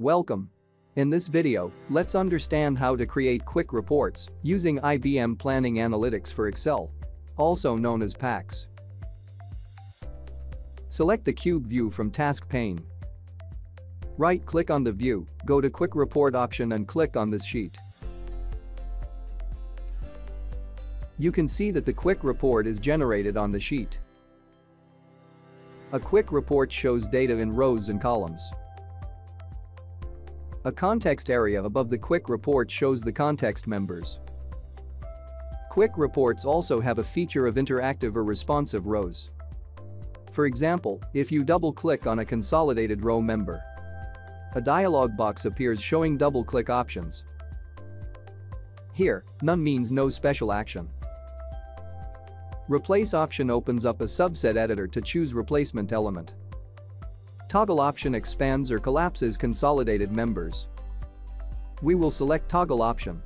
Welcome. In this video, let's understand how to create quick reports using IBM Planning Analytics for Excel, also known as PAX. Select the cube view from task pane. Right-click on the view, go to Quick Report option and click on this sheet. You can see that the quick report is generated on the sheet. A quick report shows data in rows and columns. A context area above the quick report shows the context members. Quick reports also have a feature of interactive or responsive rows. For example, if you double-click on a consolidated row member, a dialog box appears showing double-click options. Here, none means no special action. Replace option opens up a subset editor to choose replacement element. Toggle option expands or collapses consolidated members. We will select toggle option.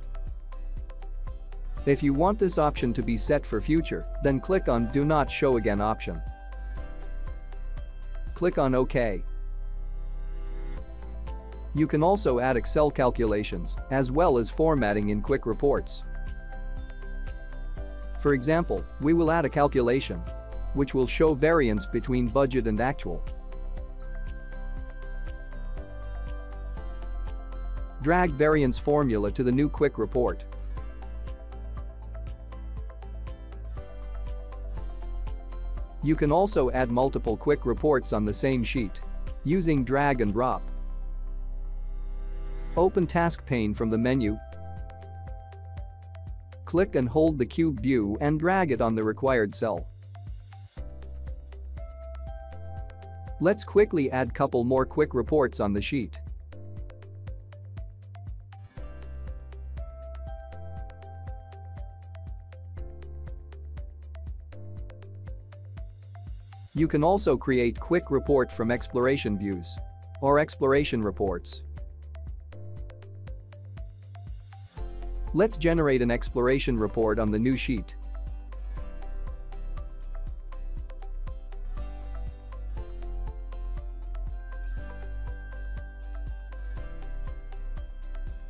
If you want this option to be set for future, then click on Do Not Show Again option. Click on OK. You can also add Excel calculations, as well as formatting in quick reports. For example, we will add a calculation, which will show variance between budget and actual. Drag variance formula to the new quick report. You can also add multiple quick reports on the same sheet using drag and drop. Open task pane from the menu. Click and hold the cube view and drag it on the required cell. Let's quickly add couple more quick reports on the sheet. You can also create quick report from exploration views or exploration reports. Let's generate an exploration report on the new sheet.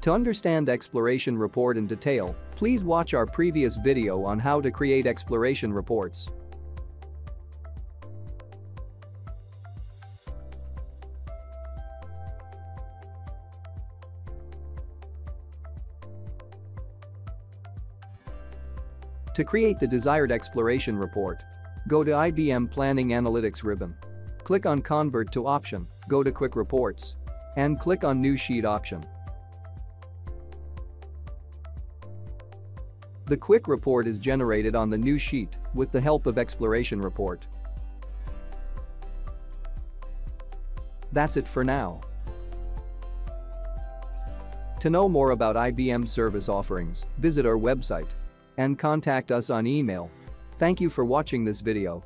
To understand exploration report in detail, please watch our previous video on how to create exploration reports. To create the desired exploration report, go to IBM Planning Analytics ribbon. Click on Convert to option, go to Quick Reports, and click on New Sheet option. The quick report is generated on the new sheet with the help of Exploration Report. That's it for now. To know more about IBM service offerings, visit our website and contact us on email. Thank you for watching this video.